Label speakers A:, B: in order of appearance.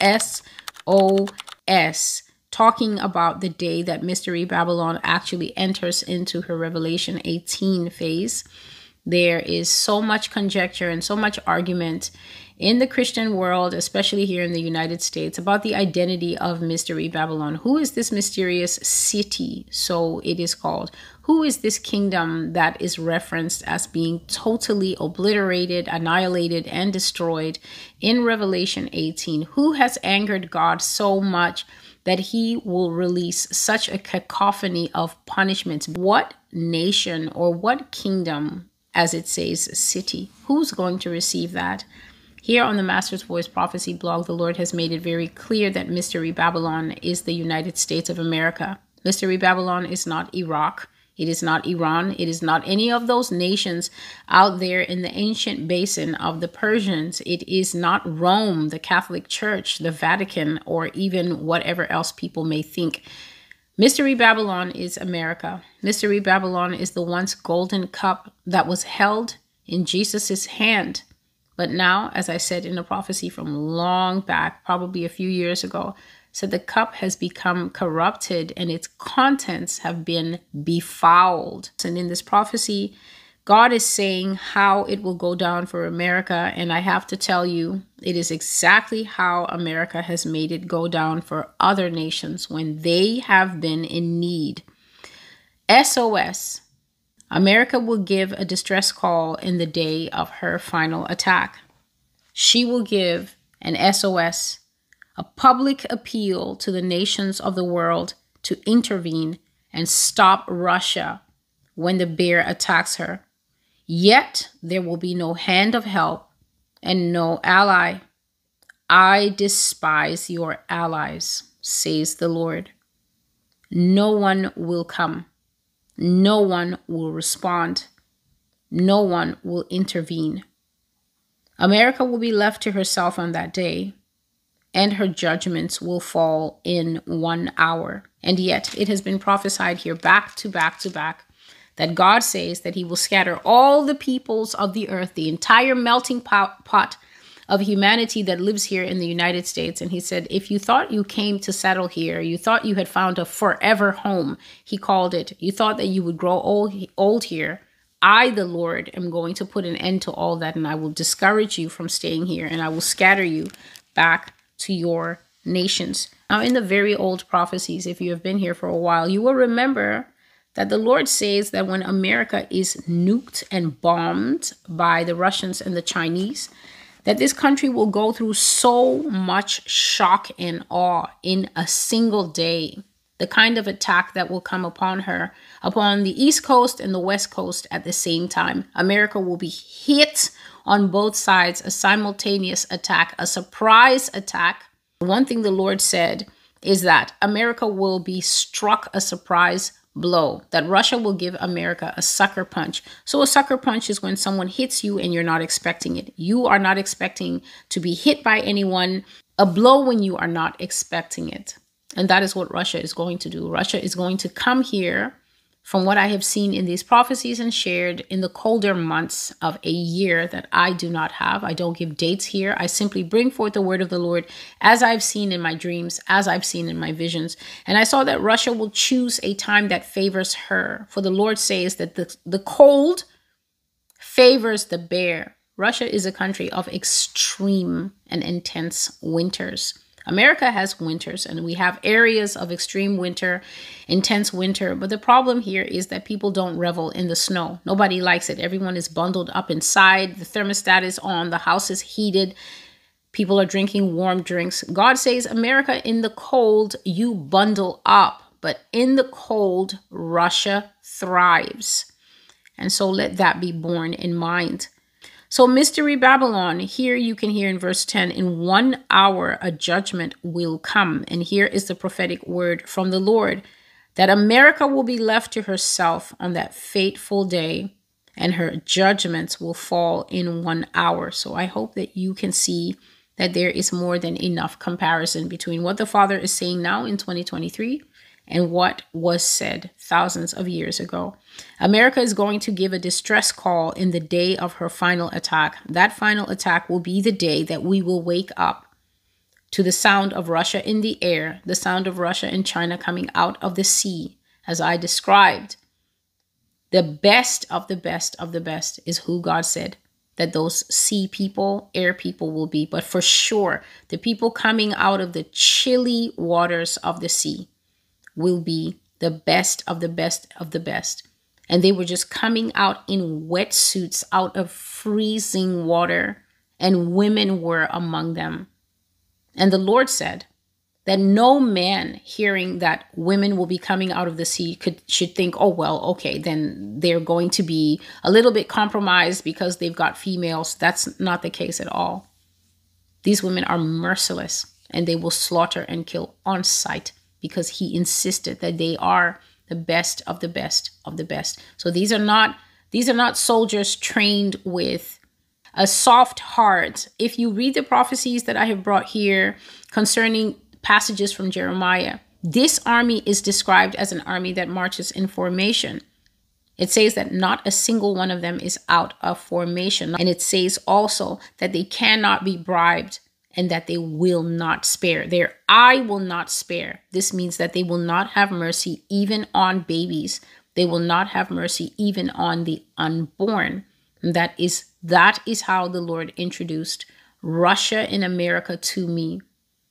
A: SOS, talking about the day that Mystery Babylon actually enters into her Revelation 18 phase. There is so much conjecture and so much argument in the Christian world, especially here in the United States, about the identity of Mystery Babylon. Who is this mysterious city? So it is called. Who is this kingdom that is referenced as being totally obliterated, annihilated, and destroyed in Revelation 18? Who has angered God so much that he will release such a cacophony of punishments? What nation or what kingdom, as it says, city? Who's going to receive that? Here on the Master's Voice Prophecy blog, the Lord has made it very clear that Mystery Babylon is the United States of America. Mystery Babylon is not Iraq. It is not Iran. It is not any of those nations out there in the ancient basin of the Persians. It is not Rome, the Catholic Church, the Vatican, or even whatever else people may think. Mystery Babylon is America. Mystery Babylon is the once golden cup that was held in Jesus' hand but now, as I said in a prophecy from long back, probably a few years ago, said the cup has become corrupted and its contents have been befouled. And in this prophecy, God is saying how it will go down for America. And I have to tell you, it is exactly how America has made it go down for other nations when they have been in need. SOS America will give a distress call in the day of her final attack. She will give an SOS, a public appeal to the nations of the world to intervene and stop Russia when the bear attacks her. Yet there will be no hand of help and no ally. I despise your allies, says the Lord. No one will come no one will respond. No one will intervene. America will be left to herself on that day, and her judgments will fall in one hour. And yet, it has been prophesied here back to back to back that God says that He will scatter all the peoples of the earth, the entire melting pot, of humanity that lives here in the United States. And he said, If you thought you came to settle here, you thought you had found a forever home, he called it, you thought that you would grow old, old here. I, the Lord, am going to put an end to all that, and I will discourage you from staying here, and I will scatter you back to your nations. Now, in the very old prophecies, if you have been here for a while, you will remember that the Lord says that when America is nuked and bombed by the Russians and the Chinese, that this country will go through so much shock and awe in a single day. The kind of attack that will come upon her, upon the East Coast and the West Coast at the same time. America will be hit on both sides, a simultaneous attack, a surprise attack. One thing the Lord said is that America will be struck a surprise blow that Russia will give America a sucker punch. So, a sucker punch is when someone hits you and you're not expecting it. You are not expecting to be hit by anyone, a blow when you are not expecting it. And that is what Russia is going to do. Russia is going to come here from what I have seen in these prophecies and shared in the colder months of a year that I do not have. I don't give dates here. I simply bring forth the word of the Lord as I've seen in my dreams, as I've seen in my visions. And I saw that Russia will choose a time that favors her. For the Lord says that the, the cold favors the bear. Russia is a country of extreme and intense winters. America has winters and we have areas of extreme winter, intense winter. But the problem here is that people don't revel in the snow. Nobody likes it. Everyone is bundled up inside. The thermostat is on. The house is heated. People are drinking warm drinks. God says, America, in the cold, you bundle up. But in the cold, Russia thrives. And so let that be borne in mind. So, Mystery Babylon, here you can hear in verse 10 in one hour a judgment will come. And here is the prophetic word from the Lord that America will be left to herself on that fateful day and her judgments will fall in one hour. So, I hope that you can see that there is more than enough comparison between what the Father is saying now in 2023 and what was said thousands of years ago. America is going to give a distress call in the day of her final attack. That final attack will be the day that we will wake up to the sound of Russia in the air, the sound of Russia and China coming out of the sea, as I described. The best of the best of the best is who God said that those sea people, air people will be. But for sure, the people coming out of the chilly waters of the sea will be the best of the best of the best. And they were just coming out in wetsuits out of freezing water, and women were among them. And the Lord said that no man hearing that women will be coming out of the sea could should think, oh well, okay, then they're going to be a little bit compromised because they've got females. That's not the case at all. These women are merciless and they will slaughter and kill on sight because he insisted that they are the best of the best of the best. So these are not these are not soldiers trained with a soft heart. If you read the prophecies that I have brought here concerning passages from Jeremiah, this army is described as an army that marches in formation. It says that not a single one of them is out of formation. And it says also that they cannot be bribed and that they will not spare. Their eye will not spare. This means that they will not have mercy even on babies. They will not have mercy even on the unborn. That is that is how the Lord introduced Russia in America to me